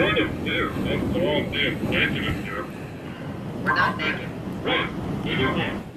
Sort of do. That's the wrong do. Benjamin do. We're not naked. Right. You do that.